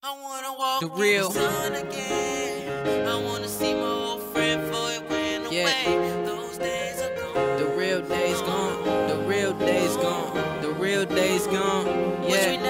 I wanna walk The real the sun again. I wanna see my old friend for it went Yeah. away. Those days are gone. The real days gone. The real days gone. The real days gone. Yeah.